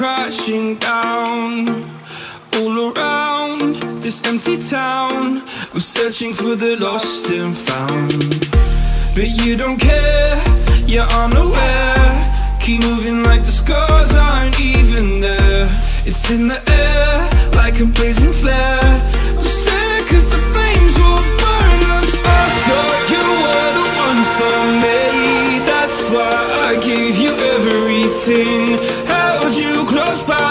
crashing down all around this empty town. I'm searching for the lost and found. But you don't care, you're unaware. Keep moving like the scars aren't even there. It's in the air, like a blazing flare. prosper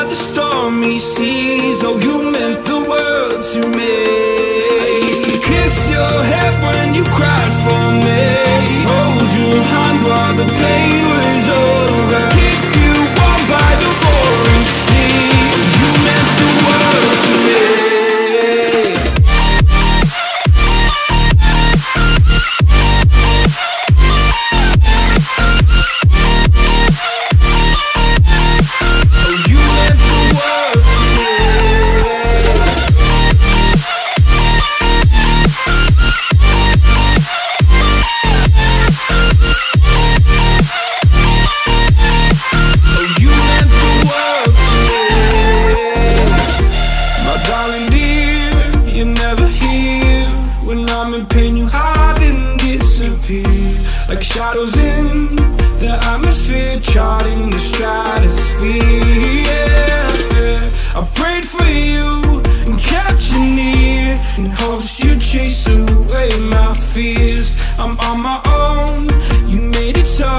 bottles in the atmosphere, charting the stratosphere. Yeah. I prayed for you and kept you near hopes you chase away my fears. I'm on my own, you made it so,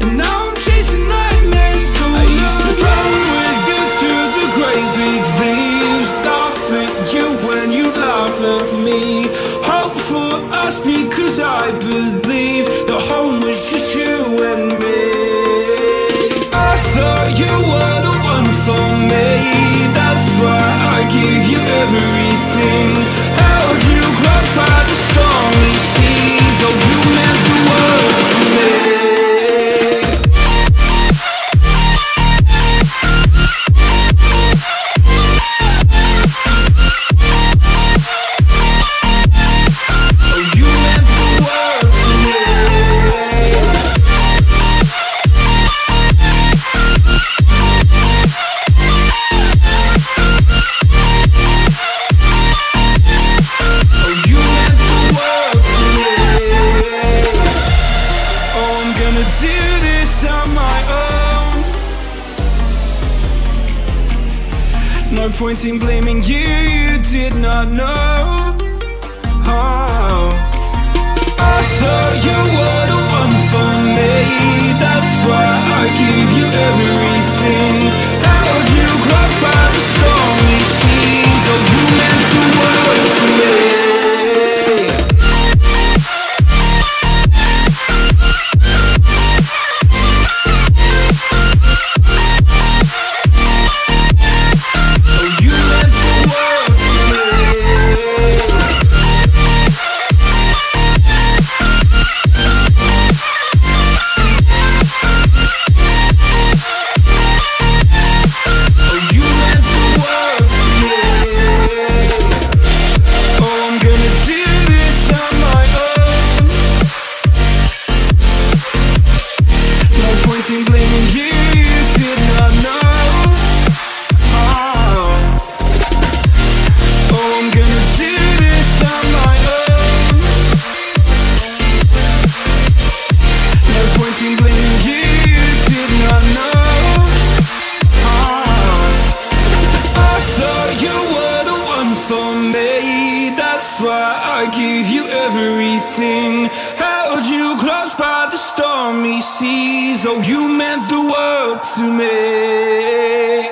and now I'm chasing nightmares. I used to run with you through the great big leaves, you when you laugh at me. Because I believe. points in blaming you, you did not know. Oh. I thought you were. you meant the world to me.